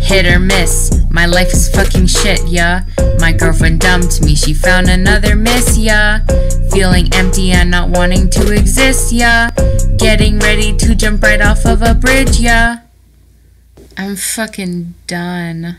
Hit or miss, my life is fucking shit, yeah. My girlfriend dumped me, she found another miss, yeah. Feeling empty and not wanting to exist, yeah. Getting ready to jump right off of a bridge, yeah. I'm fucking done.